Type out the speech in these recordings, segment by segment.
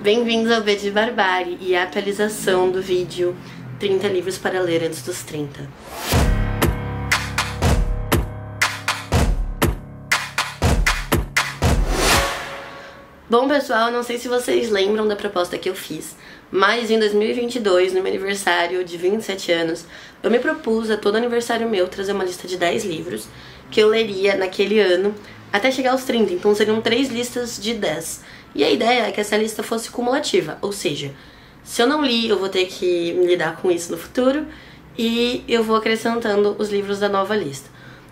Bem-vindos ao B de Barbárie e a atualização do vídeo 30 livros para ler antes dos 30. Bom, pessoal, não sei se vocês lembram da proposta que eu fiz, mas em 2022, no meu aniversário de 27 anos, eu me propus a todo aniversário meu trazer uma lista de 10 livros que eu leria naquele ano até chegar aos 30. Então seriam três listas de 10. E a ideia é que essa lista fosse cumulativa, ou seja, se eu não li, eu vou ter que lidar com isso no futuro e eu vou acrescentando os livros da nova lista.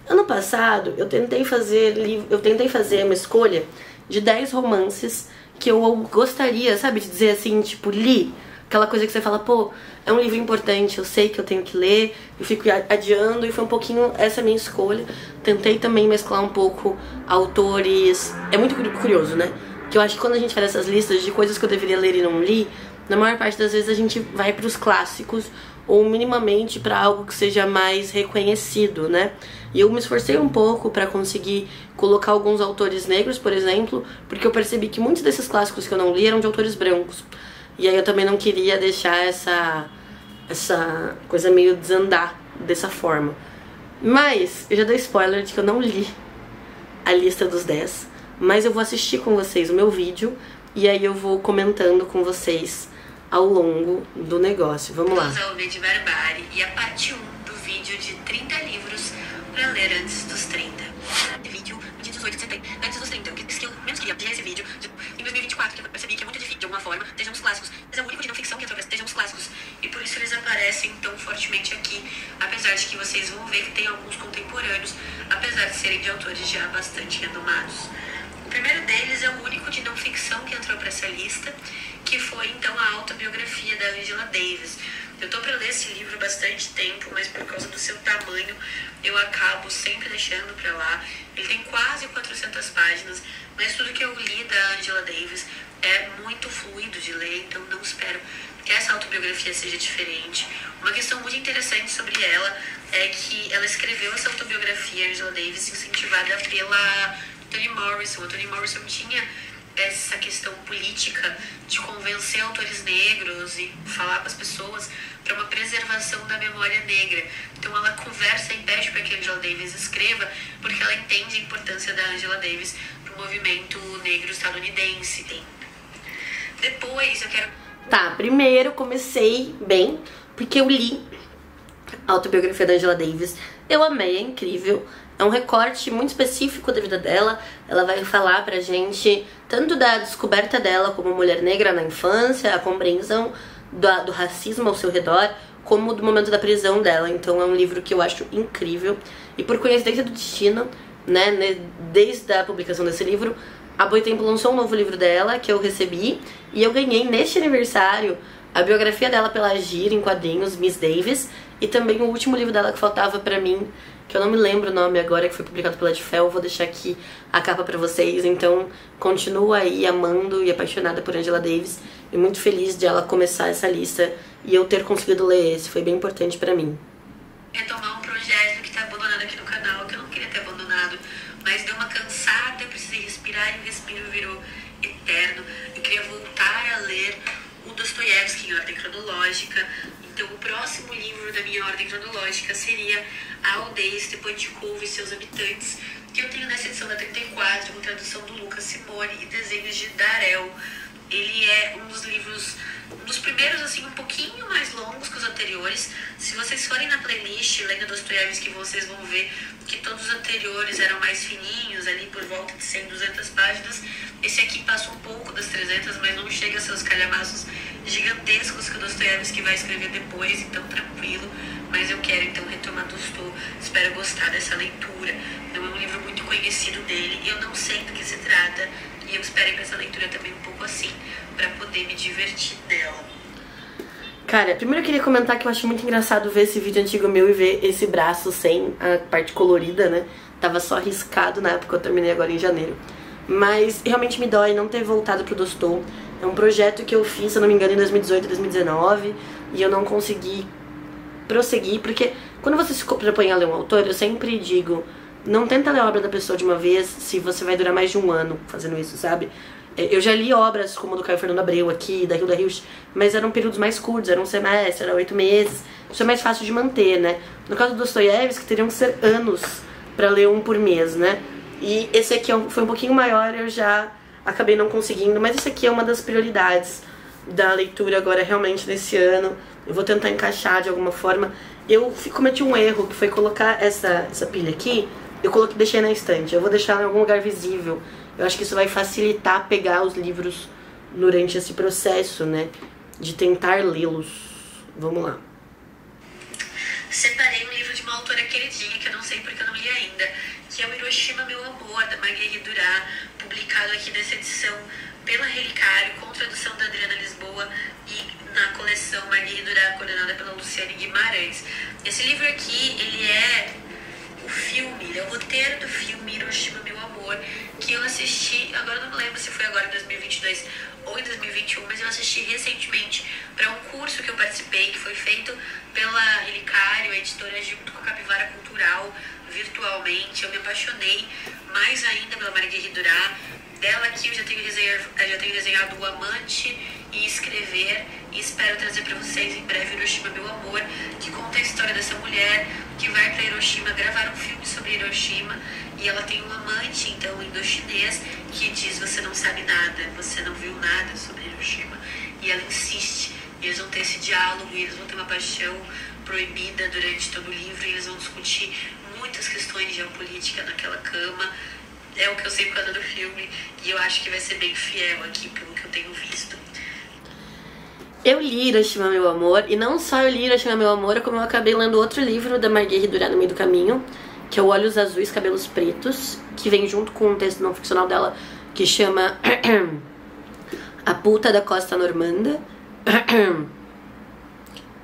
Ano passado, eu tentei fazer eu tentei fazer uma escolha de 10 romances que eu gostaria, sabe, de dizer assim, tipo, li aquela coisa que você fala, pô, é um livro importante, eu sei que eu tenho que ler, eu fico adiando e foi um pouquinho essa minha escolha. Tentei também mesclar um pouco autores. É muito curioso, né? Que eu acho que quando a gente faz essas listas de coisas que eu deveria ler e não li, na maior parte das vezes a gente vai para os clássicos ou minimamente para algo que seja mais reconhecido, né? E eu me esforcei um pouco para conseguir colocar alguns autores negros, por exemplo, porque eu percebi que muitos desses clássicos que eu não li eram de autores brancos. E aí eu também não queria deixar essa essa coisa meio desandar dessa forma. Mas eu já dei spoiler de que eu não li a lista dos 10 mas eu vou assistir com vocês o meu vídeo e aí eu vou comentando com vocês ao longo do negócio. Vamos lá. Vamos ao V de Barbárie e a parte 1 do vídeo de 30 livros para ler antes dos 30. Vídeo de 18 de setembro, antes dos 30. O que eu menos queria esse vídeo de, em 2024, que eu percebi que é muito difícil de alguma forma, estejam os clássicos. Mas é o único de não ficção que entrou, estejam os clássicos. E por isso eles aparecem tão fortemente aqui, apesar de que vocês vão ver que tem alguns contemporâneos, apesar de serem de autores já bastante renomados. Primeiro deles é o único de não ficção que entrou para essa lista, que foi então a autobiografia da Angela Davis. Eu tô para ler esse livro bastante tempo, mas por causa do seu tamanho, eu acabo sempre deixando para lá. Ele tem quase 400 páginas, mas tudo que eu li da Angela Davis é muito fluido de ler, então não espero que essa autobiografia seja diferente. Uma questão muito interessante sobre ela é que ela escreveu essa autobiografia, Angela Davis, incentivada pela Toni Morrison. A Toni Morrison tinha essa questão política de convencer autores negros e falar para as pessoas para uma preservação da memória negra. Então ela conversa e pede para que Angela Davis escreva, porque ela entende a importância da Angela Davis para o movimento negro estadunidense. Depois eu quero. Tá, primeiro comecei bem, porque eu li a autobiografia da Angela Davis. Eu amei, é incrível. É um recorte muito específico da vida dela. Ela vai falar pra gente tanto da descoberta dela como mulher negra na infância, a compreensão do, do racismo ao seu redor, como do momento da prisão dela. Então é um livro que eu acho incrível. E por coincidência do destino, né, desde a publicação desse livro, a Boitempo lançou um novo livro dela que eu recebi e eu ganhei neste aniversário a biografia dela pela Gira em quadrinhos, Miss Davis, e também o último livro dela que faltava para mim, que eu não me lembro o nome agora, que foi publicado pela Edfel, vou deixar aqui a capa para vocês. Então, continuo aí amando e apaixonada por Angela Davis e muito feliz de ela começar essa lista e eu ter conseguido ler esse, foi bem importante para mim. Retomar um projeto que tá abandonado aqui no canal, que eu não queria ter abandonado, mas deu uma cansada, eu precisei respirar e o respiro virou eterno. Eu queria voltar a ler o Dostoiévski em ordem cronológica, então, o próximo livro da minha ordem cronológica seria A Aldeia Stepankov e seus habitantes, que eu tenho nessa edição da 34, com tradução do Lucas Simone e desenhos de Darel. Ele é um dos livros, um dos primeiros, assim, um pouquinho mais longos que os anteriores. Se vocês forem na playlist Lenda Dostoiévski, vocês vão ver que todos os anteriores eram mais fininhos, ali por volta de 100, 200 páginas. Esse aqui passa um pouco das 300, mas não chega a seus calhamaços gigantescos que o Dostoiévski vai escrever depois, então tranquilo. Mas eu quero então retomar Dostô. Espero gostar dessa leitura. Não é um livro muito conhecido dele e eu não sei do que se trata. E eu espero que essa leitura também um pouco assim, para poder me divertir dela. Cara, primeiro eu queria comentar que eu acho muito engraçado ver esse vídeo antigo meu e ver esse braço sem a parte colorida, né? Tava só riscado na época, eu terminei agora em janeiro. Mas realmente me dói não ter voltado pro Dostô. É um projeto que eu fiz, se não me engano, em 2018, 2019, e eu não consegui prosseguir, porque quando você se propõe a ler um autor, eu sempre digo, não tenta ler a obra da pessoa de uma vez se você vai durar mais de um ano fazendo isso, sabe? É, eu já li obras como do Caio Fernando Abreu aqui, da Hilda Rios, mas eram períodos mais curtos, era um semestre, era oito meses. Isso é mais fácil de manter, né? No caso do Dostoiévski, teriam que ser anos para ler um por mês, né? E esse aqui é foi um pouquinho maior, eu já acabei não conseguindo, mas esse aqui é uma das prioridades da leitura agora realmente nesse ano. Eu vou tentar encaixar de alguma forma. Eu cometi um erro que foi colocar essa, essa pilha aqui, eu coloquei, deixei na estante. Eu vou deixar em algum lugar visível. Eu acho que isso vai facilitar pegar os livros durante esse processo, né? De tentar lê-los. Vamos lá. Separei um livro de uma autora queridinha, que eu não sei porque eu não li ainda, que é o Hiroshima Meu Amor, da Marguerite Duras, publicado aqui nessa edição pela Relicário, com tradução da Adriana Lisboa e na coleção Marguerite Duras, coordenada pela Luciane Guimarães. Esse livro aqui, ele é filme, ele é o roteiro do filme Hiroshima Meu Amor, que eu assisti, agora não lembro se foi agora em 2022 ou em 2021, mas eu assisti recentemente para um curso que eu participei, que foi feito pela Relicário, a editora junto com a Capivara Cultural, virtualmente. Eu me apaixonei mais ainda pela Marguerite Duras. Dela aqui eu já tenho, desenhado, já tenho desenhado O Amante e Escrever. E espero trazer para vocês em breve Hiroshima Meu Amor, que conta a história dessa mulher que vai para Hiroshima gravar um filme sobre Hiroshima. E ela tem um amante, então, indochinês, que diz: Você não sabe nada, você não viu nada sobre Hiroshima. E ela insiste. E eles vão ter esse diálogo, e eles vão ter uma paixão proibida durante todo o livro, e eles vão discutir muitas questões de geopolítica naquela cama. É o que eu sei por causa do filme, e eu acho que vai ser bem fiel aqui, pelo que eu tenho visto. Eu li Hiroshima Meu Amor, e não só eu li Hiroshima Meu Amor, como eu acabei lendo outro livro da Marguerite Duras no meio do caminho, que é o Olhos Azuis, Cabelos Pretos, que vem junto com um texto não ficcional dela que chama A Puta da Costa Normanda.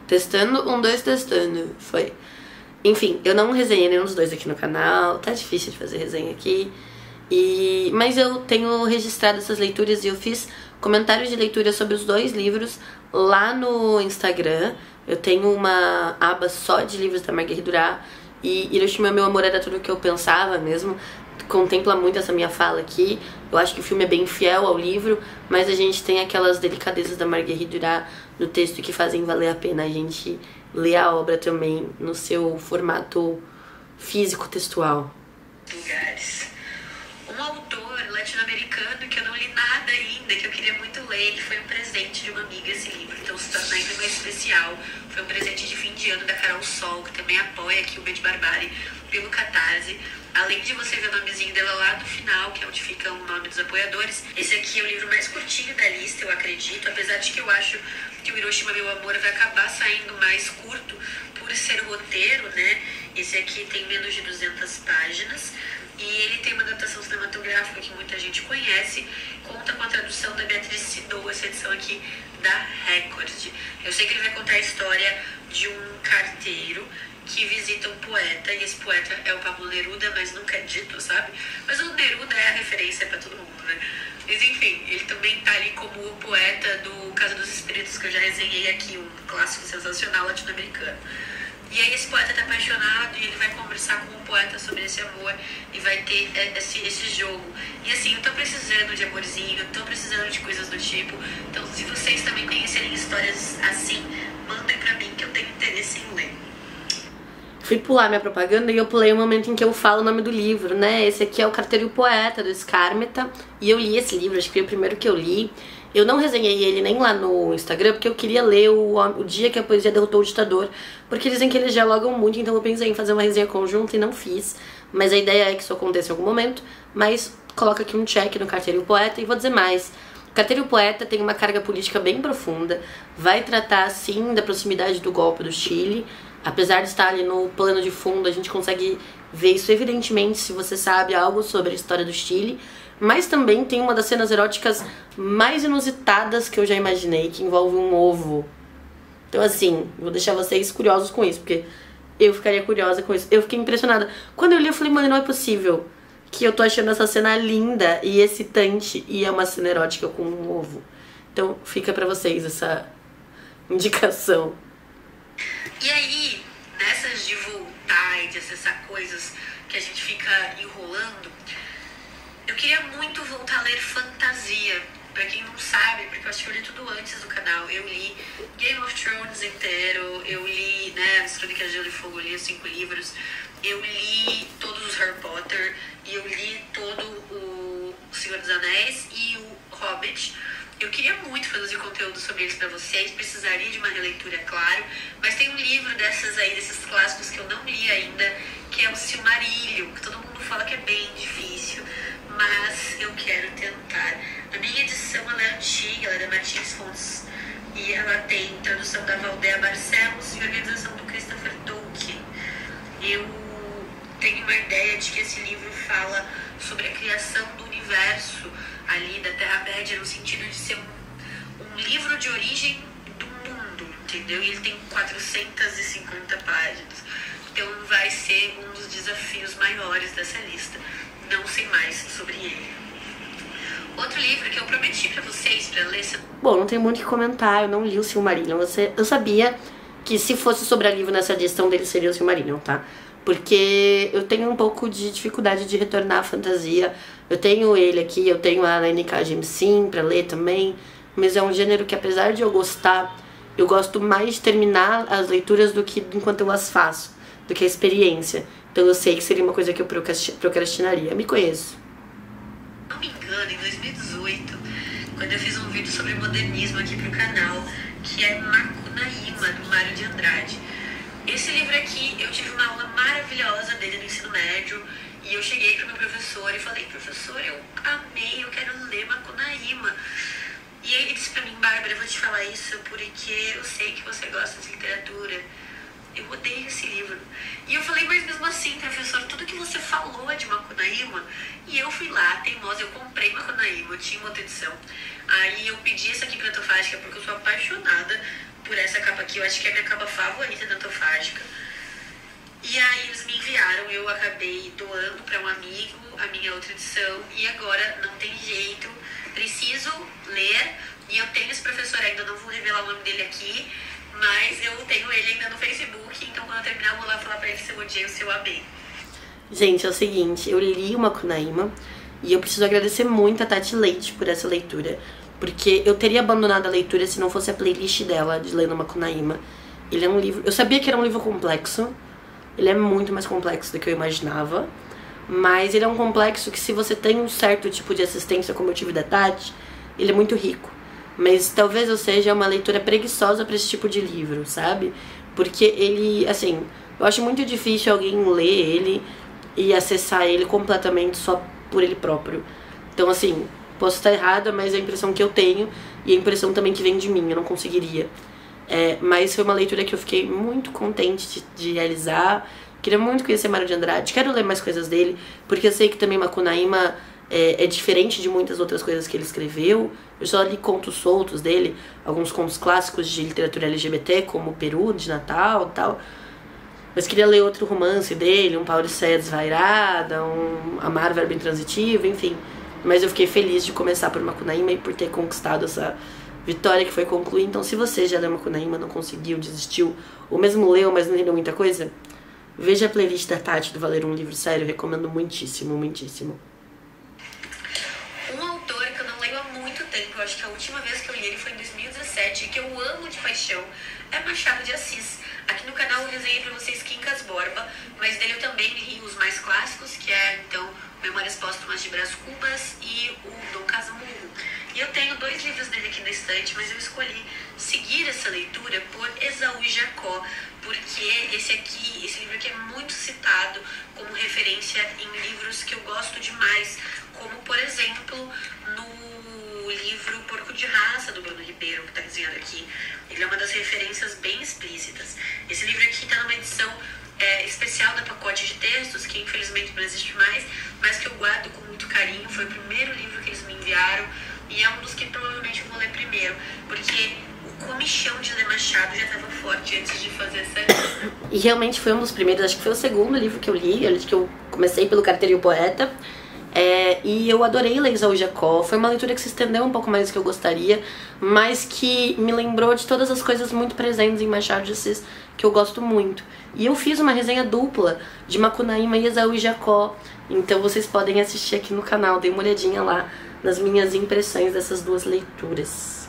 testando, um, dois, testando. Foi. Enfim, eu não resenhei nenhum dos dois aqui no canal, tá difícil de fazer resenha aqui. E, mas eu tenho registrado essas leituras e eu fiz comentários de leitura sobre os dois livros lá no Instagram. Eu tenho uma aba só de livros da Marguerite Duras e Hiroshima Meu Amor era tudo o que eu pensava mesmo. Contempla muito essa minha fala aqui. Eu acho que o filme é bem fiel ao livro, mas a gente tem aquelas delicadezas da Marguerite Duras no texto que fazem valer a pena a gente ler a obra também no seu formato físico textual. Lugares. Um autor latino-americano que eu não li nada ainda, que eu queria muito ler, que foi um presente de uma amiga esse livro, então se torna ainda mais especial. Foi um presente de fim de ano da Carol Sol, que também apoia aqui o Bed Barbari pelo Catarse. Além de você ver o nomezinho dela lá no final, que é onde fica o nome dos apoiadores, esse aqui é o livro mais curtinho da lista, eu acredito, apesar de que eu acho que o Hiroshima Meu Amor vai acabar saindo mais curto por ser roteiro, né? Esse aqui tem menos de 200 páginas e ele tem uma adaptação cinematográfica que muita gente conhece, conta com a tradução da Beatriz Sidou, essa edição aqui da Record. Eu sei que ele vai contar a história de um carteiro que visita um poeta, e esse poeta é o Pablo Neruda, mas nunca é dito, sabe? Mas o Neruda é a referência para todo mundo, né? Mas enfim, ele também tá ali como o poeta do Casa dos Espíritos, que eu já resenhei aqui, um clássico sensacional latino-americano. E aí esse poeta tá apaixonado e ele vai conversar com o poeta sobre esse amor e vai ter esse, esse jogo. E assim, eu tô precisando de amorzinho, eu tô precisando de coisas do tipo. Então, se vocês também conhecerem histórias assim, mandem pra mim que eu tenho interesse em ler. Fui pular minha propaganda e eu pulei o momento em que eu falo o nome do livro, né? Esse aqui é o Carteiro Poeta, do Escármeta. E eu li esse livro, acho que foi o primeiro que eu li. Eu não resenhei ele nem lá no Instagram, porque eu queria ler o, o dia que a poesia derrotou o ditador, porque dizem que eles dialogam muito, então eu pensei em fazer uma resenha conjunta e não fiz. Mas a ideia é que isso aconteça em algum momento, mas coloca aqui um check no Carteiro e o Poeta e vou dizer mais. Carteiro e o Poeta tem uma carga política bem profunda, vai tratar sim da proximidade do golpe do Chile, apesar de estar ali no plano de fundo, a gente consegue ver isso. Evidentemente se você sabe algo sobre a história do Chile, mas também tem uma das cenas eróticas mais inusitadas que eu já imaginei, que envolve um ovo. Então, assim, vou deixar vocês curiosos com isso, porque eu ficaria curiosa com isso. Eu fiquei impressionada. Quando eu li, eu falei, mano, não é possível que eu tô achando essa cena linda e excitante e é uma cena erótica com um ovo. Então, fica para vocês essa indicação. E aí, nessas de voltar e de acessar coisas que a gente fica enrolando, Eu queria muito voltar a ler fantasia. Pra quem não sabe, porque eu acho que eu li tudo antes do canal. Eu li Game of Thrones inteiro, eu li, né, as Crônicas de Gelo e Fogo, eu li os cinco livros. Eu li todos os Harry Potter e eu li todo o Senhor dos Anéis e o Hobbit. Eu queria muito produzir conteúdo sobre eles para vocês, precisaria de uma releitura, é claro, mas tem um livro dessas aí, desses clássicos que eu não li ainda, que é o Silmarillion, que todo mundo fala que é bem difícil, mas eu quero tentar. A minha edição ela é antiga, ela é da Martins Fontes, e ela tem tradução da Valdea Barcelos e organização do Christopher Tolkien. Eu tenho uma ideia de que esse livro fala sobre a criação do universo ali da Terra-média, no sentido de ser um, um livro de origem do mundo, entendeu? E ele tem 450 páginas. Então vai ser um dos desafios maiores dessa lista. Não sei mais sobre ele. Outro livro que eu prometi para vocês para ler. Bom, não tem muito o que comentar. Eu não li o Silmarillion. Você, eu sabia que se fosse sobre a livro nessa gestão dele seria o Silmarillion, tá? Porque eu tenho um pouco de dificuldade de retornar à fantasia. Eu tenho ele aqui, eu tenho a NK James Sim pra ler também. Mas é um gênero que apesar de eu gostar, eu gosto mais de terminar as leituras do que enquanto eu as faço do que a experiência. Então eu sei que seria uma coisa que eu procrastinaria. Me conheço. Não me engano, em 2018, quando eu fiz um vídeo sobre modernismo aqui pro canal, que é Macunaíma, do Mário de Andrade. Esse livro aqui, eu tive uma aula maravilhosa dele no ensino médio. E eu cheguei pro meu professor e falei, professor, eu amei, eu quero ler Macunaíma. E ele disse pra mim, Bárbara, eu vou te falar isso porque eu sei que você gosta de literatura eu odeio esse livro. E eu falei, mas mesmo assim, professor, tudo que você falou é de Macunaíma. E eu fui lá, teimosa, eu comprei Macunaíma, eu tinha uma outra edição. Aí eu pedi essa aqui pra Antofágica, porque eu sou apaixonada por essa capa aqui. Eu acho que é a minha capa favorita da Antofágica. E aí eles me enviaram, eu acabei doando para um amigo a minha outra edição. E agora não tem jeito, preciso ler. E eu tenho esse professor ainda, não vou revelar o nome dele aqui mas eu tenho ele ainda no Facebook, então quando eu terminar, eu vou lá falar pra ele se eu odiei ou se eu. Gente, é o seguinte, eu li uma Kunaíma e eu preciso agradecer muito a Tati Leite por essa leitura. Porque eu teria abandonado a leitura se não fosse a playlist dela de Lendo uma Kunaíma. Ele é um livro. Eu sabia que era um livro complexo. Ele é muito mais complexo do que eu imaginava. Mas ele é um complexo que, se você tem um certo tipo de assistência, como eu tive da Tati, ele é muito rico. Mas talvez eu seja uma leitura preguiçosa para esse tipo de livro, sabe? Porque ele, assim, eu acho muito difícil alguém ler ele e acessar ele completamente só por ele próprio. Então, assim, posso estar errada, mas é a impressão que eu tenho e a impressão também que vem de mim, eu não conseguiria. É, mas foi uma leitura que eu fiquei muito contente de, de realizar. Queria muito conhecer Mário de Andrade, quero ler mais coisas dele, porque eu sei que também Macunaíma é, é, diferente de muitas outras coisas que ele escreveu. Eu só li contos soltos dele, alguns contos clássicos de literatura LGBT, como Peru, de Natal tal. Mas queria ler outro romance dele, um Paulicéia Desvairada, um Amar Verbo Intransitivo, enfim. Mas eu fiquei feliz de começar por Macunaíma e por ter conquistado essa vitória que foi concluir. Então, se você já leu Macunaíma, não conseguiu, desistiu, ou mesmo leu, mas não entendeu muita coisa, veja a playlist da Tati do Valer um Livro Sério, recomendo muitíssimo, muitíssimo. eu acho que a última vez que eu li ele foi em 2017, que eu amo de paixão, é Machado de Assis. Aqui no canal eu desenhei pra vocês Quincas Borba, mas dele eu também li os mais clássicos, que é, então, Memórias Póstumas de Brás Cubas e o Dom Casmurro. E eu tenho dois livros dele aqui na estante, mas eu escolhi seguir essa leitura por Esaú e Jacó, porque esse aqui, esse livro aqui é muito citado como referência em livros que eu gosto demais, como por exemplo no livro Porco do Bruno Ribeiro, que está dizendo aqui. Ele é uma das referências bem explícitas. Esse livro aqui está numa edição é, especial da pacote de textos, que infelizmente não existe mais, mas que eu guardo com muito carinho. Foi o primeiro livro que eles me enviaram e é um dos que provavelmente eu vou ler primeiro, porque o comichão de ler Machado já estava forte antes de fazer essa. E realmente foi um dos primeiros, acho que foi o segundo livro que eu li, que eu comecei pelo Carteiro e o Poeta. É, e eu adorei ler Isaú Jacó. Foi uma leitura que se estendeu um pouco mais do que eu gostaria, mas que me lembrou de todas as coisas muito presentes em Machado de Assis que eu gosto muito. E eu fiz uma resenha dupla de Macunaíma e Esaú Jacó. Então vocês podem assistir aqui no canal, dê uma olhadinha lá nas minhas impressões dessas duas leituras.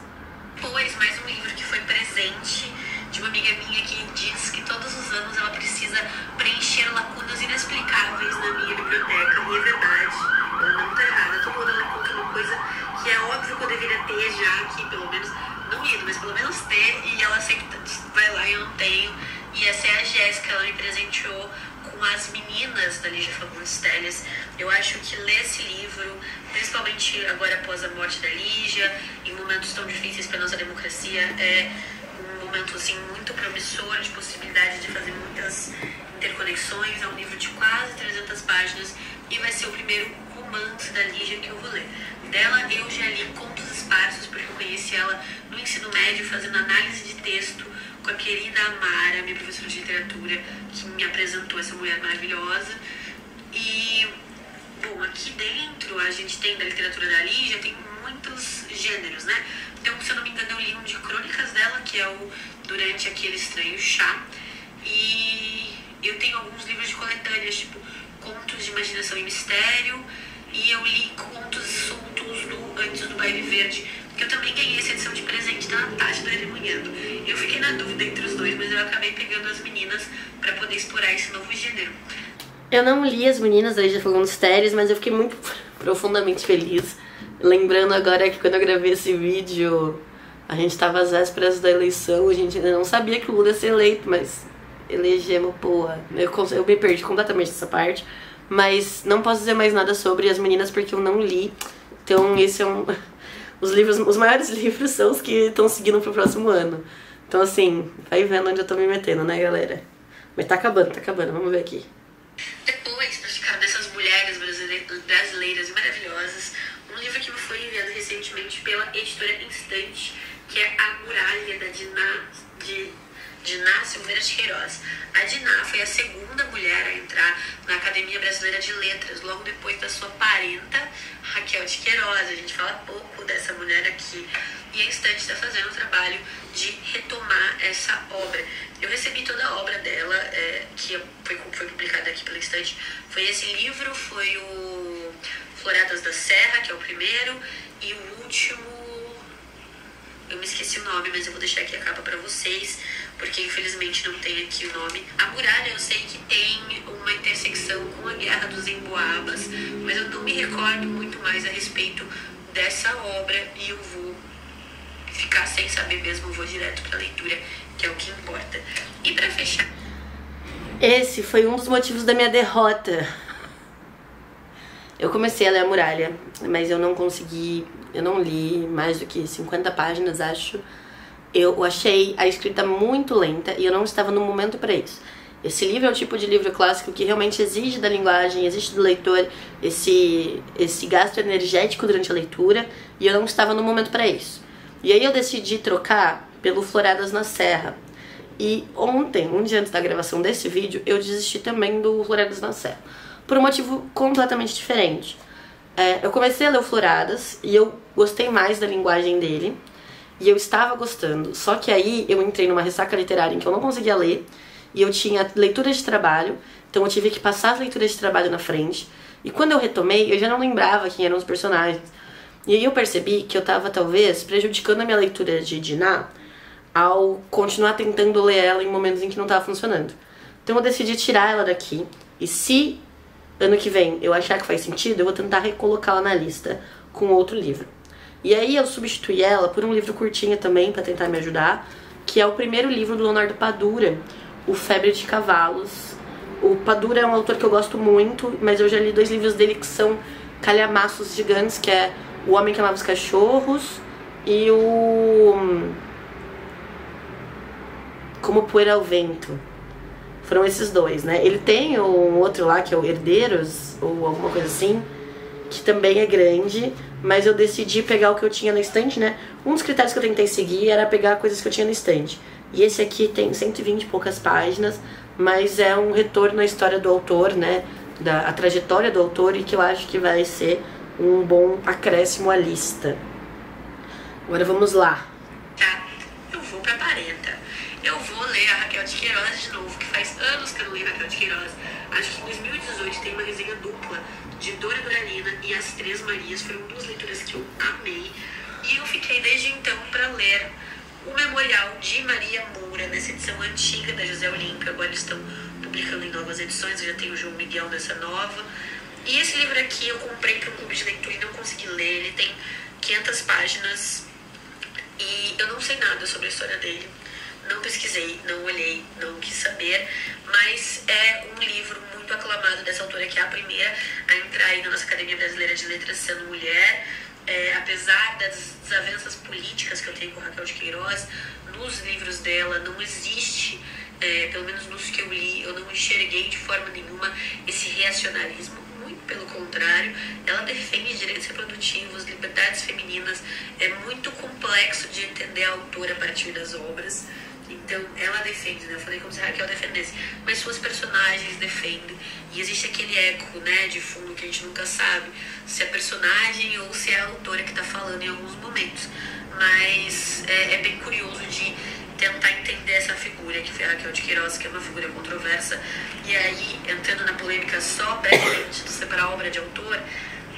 Pois, mais já aqui, pelo menos, não lido, mas pelo menos ter. E ela sempre vai lá e eu não tenho. E essa é a Jéssica, ela me presenteou com as meninas da Lígia Fagundes Telles. Eu acho que ler esse livro, principalmente agora após a morte da Lígia, em momentos tão difíceis para nossa democracia, é um momento assim muito promissor de possibilidade de fazer muitas interconexões. É um livro de quase 300 páginas e vai ser o primeiro romance da Lígia que eu vou ler. Dela eu já li Contos Esparsos, porque eu conheci ela no ensino médio fazendo análise de texto com a querida Amara, minha professora de literatura, que me apresentou essa mulher maravilhosa. E, bom, aqui dentro a gente tem da literatura da Lígia, tem muitos gêneros, né? Então, se eu não me engano, eu li um de crônicas dela, que é o Durante Aquele Estranho Chá. E eu tenho alguns livros de coletâneas, tipo Contos de Imaginação e Mistério. E eu li Contos do Baile Verde, que eu também ganhei essa edição de presente da Natasha do Redemoinhando. Eu fiquei na dúvida entre os dois, mas eu acabei pegando as meninas para poder explorar esse novo gênero. Eu não li as meninas da Lígia Fagundes Telles, mas eu fiquei muito profundamente feliz. Lembrando agora que quando eu gravei esse vídeo, a gente estava às vésperas da eleição, a gente ainda não sabia que o Lula ia ser eleito, mas elegemos, porra. Eu, eu me perdi completamente dessa parte. Mas não posso dizer mais nada sobre as meninas porque eu não li. Então esse é um. Os livros, os maiores livros são os que estão seguindo pro próximo ano. Então assim, vai vendo onde eu tô me metendo, né, galera? Mas tá acabando, tá acabando, vamos ver aqui. Depois, pra ficar dessas mulheres brasileiras maravilhosas, um livro que me foi enviado recentemente pela editora Instante, que é A Muralha da Diná, de Diná Silveira de Queiroz. A Diná foi a segunda mulher a entrar na Academia Brasileira de Letras, logo depois da sua parenta, Raquel de Queiroz. A gente fala pouco dessa mulher aqui. E a Instante está fazendo um trabalho de retomar essa obra. Eu recebi toda a obra dela, é, que foi, foi publicada aqui pela Instante. Foi esse livro, foi o Floradas da Serra, que é o primeiro, e o último eu me esqueci o nome, mas eu vou deixar aqui a capa para vocês, porque infelizmente não tem aqui o nome. A muralha eu sei que tem uma intersecção com a Guerra dos Emboabas, mas eu não me recordo muito mais a respeito dessa obra e eu vou ficar sem saber mesmo, vou direto para a leitura, que é o que importa. E para fechar. Esse foi um dos motivos da minha derrota. Eu comecei a ler a muralha, mas eu não consegui eu não li mais do que 50 páginas, acho. Eu achei a escrita muito lenta e eu não estava no momento para isso. Esse livro é o tipo de livro clássico que realmente exige da linguagem, exige do leitor esse, esse gasto energético durante a leitura e eu não estava no momento para isso. E aí eu decidi trocar pelo Floradas na Serra. E ontem, um dia antes da gravação desse vídeo, eu desisti também do Floradas na Serra. Por um motivo completamente diferente. É, eu comecei a ler o Floradas e eu gostei mais da linguagem dele. E eu estava gostando. Só que aí eu entrei numa ressaca literária em que eu não conseguia ler. E eu tinha leitura de trabalho. Então eu tive que passar as leituras de trabalho na frente. E quando eu retomei, eu já não lembrava quem eram os personagens. E aí eu percebi que eu estava talvez prejudicando a minha leitura de Diná ao continuar tentando ler ela em momentos em que não estava funcionando. Então eu decidi tirar ela daqui. E se ano que vem eu achar que faz sentido, eu vou tentar recolocá-la na lista com outro livro. E aí eu substituí ela por um livro curtinho também para tentar me ajudar, que é o primeiro livro do Leonardo Padura, O Febre de Cavalos. O Padura é um autor que eu gosto muito, mas eu já li dois livros dele que são calhamaços gigantes, que é O Homem que Amava os Cachorros e o Como Poeira ao Vento. Foram esses dois, né? Ele tem um outro lá que é o Herdeiros, ou alguma coisa assim, que também é grande, mas eu decidi pegar o que eu tinha na estante, né? Um dos critérios que eu tentei seguir era pegar coisas que eu tinha na estante. E esse aqui tem 120 e poucas páginas, mas é um retorno à história do autor, né? da a trajetória do autor e que eu acho que vai ser um bom acréscimo à lista. Agora vamos lá. Tá, eu vou pra 40. Eu vou ler a Raquel de Queiroz de novo, que faz anos que eu não leio Raquel de Queiroz. Acho que em 2018 tem uma resenha dupla de Dora Doralina e As Três Marias. Foram duas leituras que eu amei. E eu fiquei desde então para ler o Memorial de Maria Moura, nessa edição antiga da José Olímpio. Agora estão publicando em novas edições, eu já tenho o João Miguel nessa nova. E esse livro aqui eu comprei para um clube de leitura e não consegui ler. Ele tem 500 páginas e eu não sei nada sobre a história dele. Não pesquisei, não olhei, não quis saber, mas é um livro muito aclamado dessa autora, que é a primeira a entrar aí na nossa Academia Brasileira de Letras sendo mulher. É, apesar das desavenças políticas que eu tenho com Raquel de Queiroz, nos livros dela não existe, é, pelo menos nos que eu li, eu não enxerguei de forma nenhuma esse reacionarismo. Muito pelo contrário, ela defende direitos reprodutivos, liberdades femininas. É muito complexo de entender a autora a partir das obras. Então, ela defende, né? Eu falei como se a Raquel defendesse. Mas suas personagens defendem. E existe aquele eco, né, de fundo que a gente nunca sabe se é personagem ou se é a autora que está falando em alguns momentos. Mas é, é, bem curioso de tentar entender essa figura que foi a Raquel de Queiroz, que é uma figura controversa. E aí, entrando na polêmica só brevemente de separar obra de autor,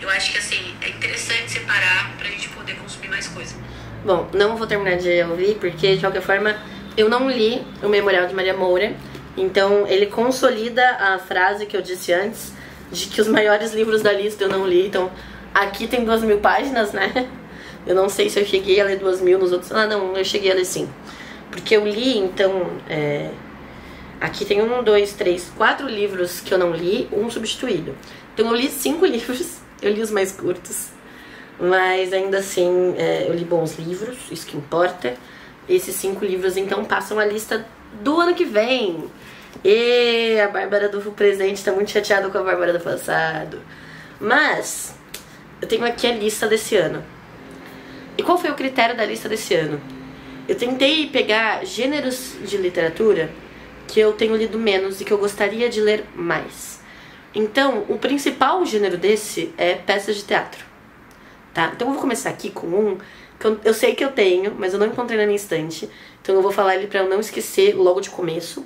eu acho que assim, é interessante separar pra gente poder consumir mais coisa. Bom, não vou terminar de ouvir, porque de qualquer forma eu não li o Memorial de Maria Moura, então ele consolida a frase que eu disse antes, de que os maiores livros da lista eu não li. Então aqui tem duas mil páginas, né? Eu não sei se eu cheguei a ler duas mil nos outros. Ah, não, eu cheguei a ler sim. Porque eu li, então. É... Aqui tem um, dois, três, quatro livros que eu não li, um substituído. Então eu li cinco livros, eu li os mais curtos. Mas ainda assim, é, eu li bons livros, isso que importa. Esses cinco livros então passam a lista do ano que vem. E a Bárbara do presente tá muito chateada com a Bárbara do passado. Mas eu tenho aqui a lista desse ano. E qual foi o critério da lista desse ano? Eu tentei pegar gêneros de literatura que eu tenho lido menos e que eu gostaria de ler mais. Então, o principal gênero desse é peças de teatro. Tá? Então eu vou começar aqui com um que eu, eu sei que eu tenho, mas eu não encontrei na minha estante. Então eu vou falar ele para eu não esquecer logo de começo,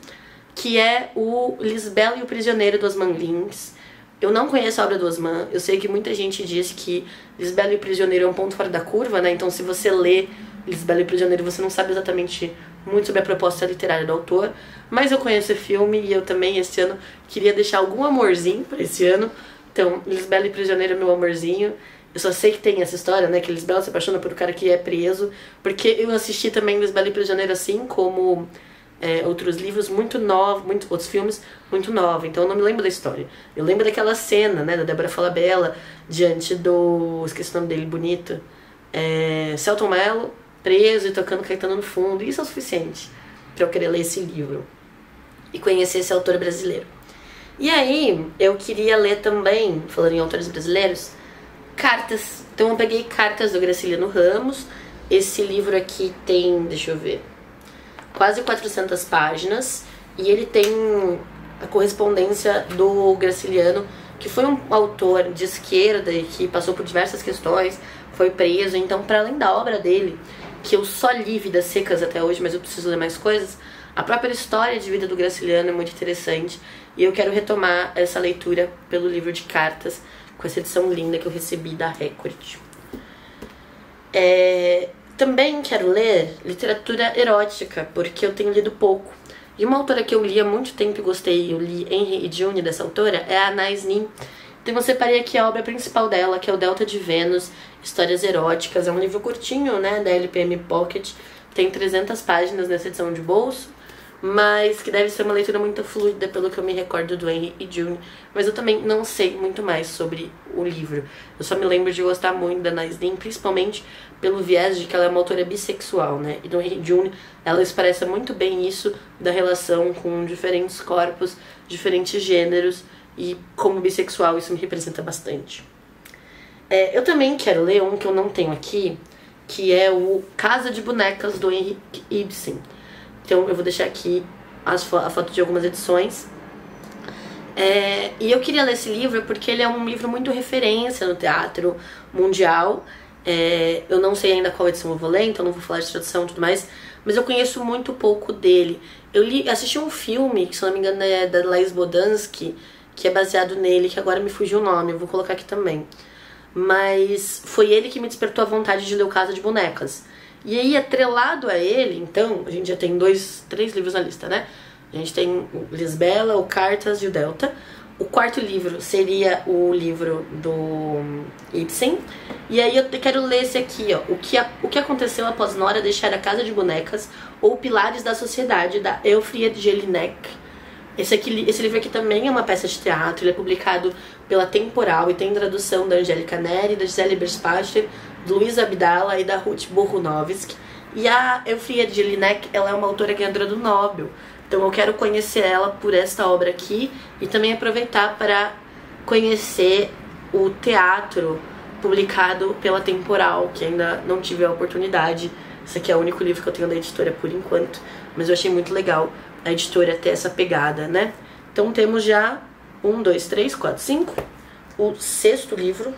que é o Lisbela e o Prisioneiro do Osman Lins. Eu não conheço a obra do Osman, eu sei que muita gente diz que Lisbela e o Prisioneiro é um ponto fora da curva, né? Então se você lê Lisbela e o Prisioneiro, você não sabe exatamente muito sobre a proposta literária do autor, mas eu conheço o filme e eu também esse ano queria deixar algum amorzinho para esse ano. Então, Lisbela e Prisioneiro é meu amorzinho. Eu só sei que tem essa história, né? Que Lisbela se apaixona por um cara que é preso. Porque eu assisti também Lisbela e Prisioneiro assim, como é, outros livros muito novos, muito, outros filmes muito novos. Então eu não me lembro da história. Eu lembro daquela cena, né? Da Débora Falabella diante do. Esqueci o nome dele, bonito. É, Celton Mello, preso e tocando Caetano no fundo. Isso é o suficiente para eu querer ler esse livro e conhecer esse autor brasileiro. E aí, eu queria ler também, falando em autores brasileiros, cartas. Então eu peguei cartas do Graciliano Ramos. Esse livro aqui tem, deixa eu ver, quase 400 páginas e ele tem a correspondência do Graciliano, que foi um autor de esquerda e que passou por diversas questões, foi preso. Então, para além da obra dele, que eu só li Vidas Secas até hoje, mas eu preciso ler mais coisas, a própria história de vida do Graciliano é muito interessante e eu quero retomar essa leitura pelo livro de cartas com essa edição linda que eu recebi da Record. É, também quero ler literatura erótica, porque eu tenho lido pouco. E uma autora que eu li há muito tempo e gostei, eu li Henry e June dessa autora, é a Anais Nin. Então eu separei aqui a obra principal dela, que é o Delta de Vênus, Histórias Eróticas. É um livro curtinho, né, da LPM Pocket. Tem 300 páginas nessa edição de bolso mas que deve ser uma leitura muito fluida, pelo que eu me recordo do Henry e June. Mas eu também não sei muito mais sobre o livro. Eu só me lembro de gostar muito da Naisnin, principalmente pelo viés de que ela é uma autora bissexual, né? E do Henry June, ela expressa muito bem isso da relação com diferentes corpos, diferentes gêneros, e como bissexual isso me representa bastante. É, eu também quero ler um que eu não tenho aqui, que é o Casa de Bonecas do Henrik Ibsen. Então eu vou deixar aqui as, a foto de algumas edições. É, e eu queria ler esse livro porque ele é um livro muito referência no teatro mundial. É, eu não sei ainda qual edição eu vou ler, então não vou falar de tradução e tudo mais, mas eu conheço muito pouco dele. Eu li, assisti um filme, que se não me engano é da Lais Bodansky, que é baseado nele, que agora me fugiu o nome, eu vou colocar aqui também. Mas foi ele que me despertou a vontade de ler o Casa de Bonecas. E aí, atrelado a ele, então, a gente já tem dois, três livros na lista, né? A gente tem Lisbela, o Cartas e o Delta. O quarto livro seria o livro do Ibsen. E aí eu quero ler esse aqui, ó. O que, o que aconteceu após Nora deixar a Casa de Bonecas ou Pilares da Sociedade, da Elfriede Jelinek. Esse, aqui, esse livro aqui também é uma peça de teatro, ele é publicado pela Temporal e tem tradução da Angélica Neri, da Gisele Berspacher, Luiz Abdala e da Ruth Borunovsky. E a Elfriede Jelinek, ela é uma autora ganhadora do Nobel. Então eu quero conhecer ela por esta obra aqui e também aproveitar para conhecer o teatro publicado pela Temporal, que ainda não tive a oportunidade. Esse aqui é o único livro que eu tenho da editora por enquanto, mas eu achei muito legal a editora ter essa pegada, né? Então temos já um, dois, três, quatro, cinco. O sexto livro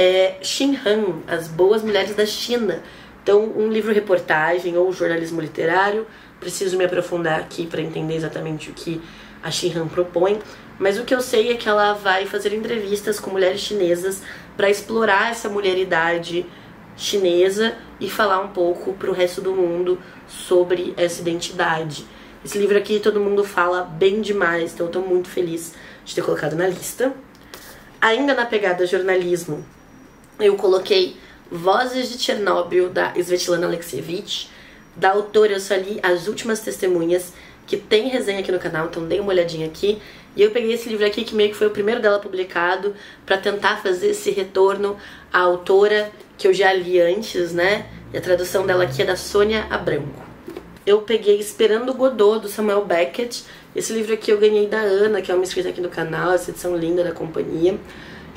é Xin Han, As Boas Mulheres da China. Então, um livro reportagem ou jornalismo literário preciso me aprofundar aqui para entender exatamente o que a Shihan propõe, mas o que eu sei é que ela vai fazer entrevistas com mulheres chinesas para explorar essa mulheridade chinesa e falar um pouco para o resto do mundo sobre essa identidade. Esse livro aqui todo mundo fala bem demais, então eu estou muito feliz de ter colocado na lista. Ainda na pegada jornalismo, eu coloquei Vozes de Chernobyl da Svetlana Alexievich da autora, eu só li As Últimas Testemunhas, que tem resenha aqui no canal, então dei uma olhadinha aqui. E eu peguei esse livro aqui, que meio que foi o primeiro dela publicado, para tentar fazer esse retorno à autora que eu já li antes, né? E a tradução dela aqui é da Sônia Abranco. Eu peguei Esperando Godot, do Samuel Beckett. Esse livro aqui eu ganhei da Ana, que é uma inscrita aqui no canal, essa edição linda da companhia.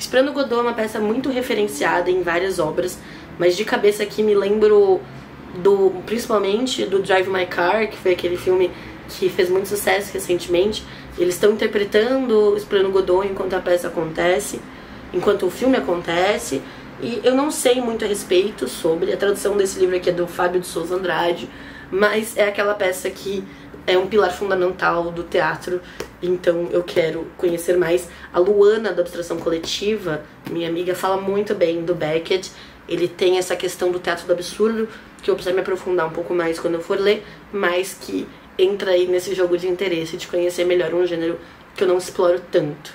Esperando Godot é uma peça muito referenciada em várias obras, mas de cabeça aqui me lembro do principalmente do Drive My Car, que foi aquele filme que fez muito sucesso recentemente. Eles estão interpretando Explorando Godot enquanto a peça acontece, enquanto o filme acontece. E eu não sei muito a respeito sobre. A tradução desse livro aqui é do Fábio de Souza Andrade, mas é aquela peça que é um pilar fundamental do teatro, então eu quero conhecer mais. A Luana da Abstração Coletiva, minha amiga, fala muito bem do Beckett. Ele tem essa questão do teatro do absurdo, que eu preciso me aprofundar um pouco mais quando eu for ler, mas que entra aí nesse jogo de interesse de conhecer melhor um gênero que eu não exploro tanto.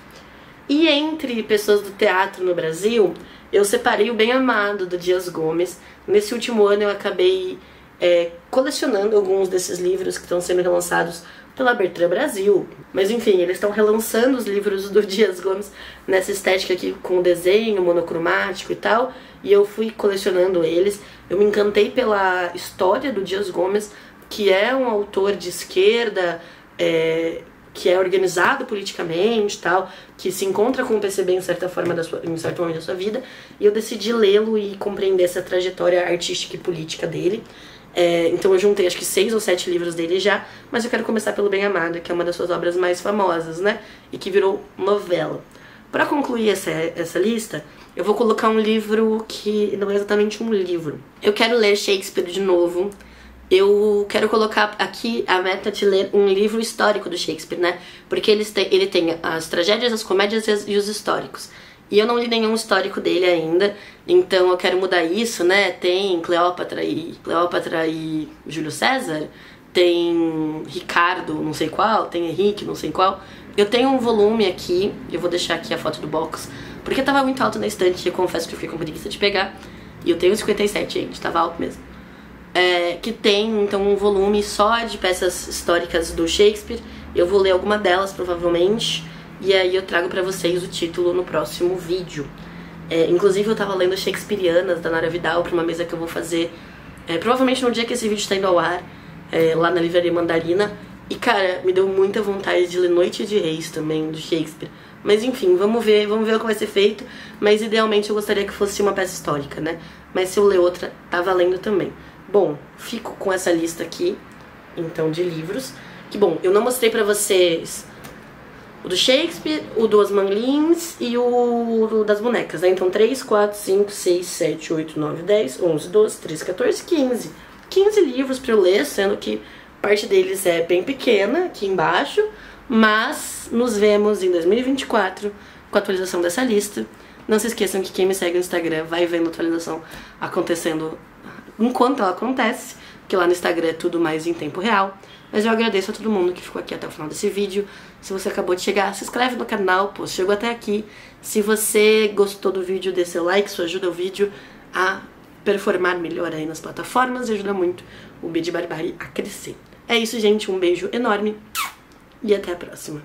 E entre pessoas do teatro no Brasil, eu separei o Bem Amado do Dias Gomes. Nesse último ano eu acabei é, colecionando alguns desses livros que estão sendo relançados pela Bertrand Brasil. Mas enfim, eles estão relançando os livros do Dias Gomes nessa estética aqui com desenho monocromático e tal. E eu fui colecionando eles. Eu me encantei pela história do Dias Gomes, que é um autor de esquerda, é, que é organizado politicamente tal, que se encontra com o PCB em certa forma da sua, em certo momento da sua vida, e eu decidi lê-lo e compreender essa trajetória artística e política dele. É, então eu juntei acho que seis ou sete livros dele já, mas eu quero começar pelo Bem Amado, que é uma das suas obras mais famosas, né? E que virou novela. Para concluir essa, essa lista, eu vou colocar um livro que não é exatamente um livro. Eu quero ler Shakespeare de novo. Eu quero colocar aqui a meta de ler um livro histórico do Shakespeare, né? Porque ele tem, ele tem as tragédias, as comédias e os históricos. E eu não li nenhum histórico dele ainda, então eu quero mudar isso, né? Tem Cleópatra e Cleópatra e Júlio César, tem Ricardo, não sei qual, tem Henrique, não sei qual. Eu tenho um volume aqui, eu vou deixar aqui a foto do box, porque tava muito alto na estante, eu confesso que eu fiquei com preguiça de pegar. E eu tenho 57, gente, tava alto mesmo. É, que tem então um volume só de peças históricas do Shakespeare. Eu vou ler alguma delas provavelmente. E aí eu trago para vocês o título no próximo vídeo. É, inclusive eu tava lendo Shakespeareanas da Nara Vidal pra uma mesa que eu vou fazer é, provavelmente no dia que esse vídeo está indo ao ar, é, lá na Livraria Mandarina. E cara, me deu muita vontade de ler Noite de Reis também, do Shakespeare. Mas enfim, vamos ver, vamos ver o que vai ser feito. Mas idealmente eu gostaria que fosse uma peça histórica, né? Mas se eu ler outra, tá valendo também. Bom, fico com essa lista aqui, então, de livros. Que bom, eu não mostrei pra vocês o do Shakespeare, o do Osman Lins e o das bonecas, né? Então 3, 4, 5, 6, 7, 8, 9, 10, 11, 12, 13, 14, 15. 15 livros para eu ler, sendo que parte deles é bem pequena aqui embaixo, mas nos vemos em 2024 com a atualização dessa lista. Não se esqueçam que quem me segue no Instagram vai vendo a atualização acontecendo enquanto ela acontece, que lá no Instagram é tudo mais em tempo real. Mas eu agradeço a todo mundo que ficou aqui até o final desse vídeo. Se você acabou de chegar, se inscreve no canal, pô, chegou até aqui. Se você gostou do vídeo, dê seu like, isso ajuda o vídeo a performar melhor aí nas plataformas e ajuda muito o Bid Barbari a crescer. É isso, gente. Um beijo enorme e até a próxima.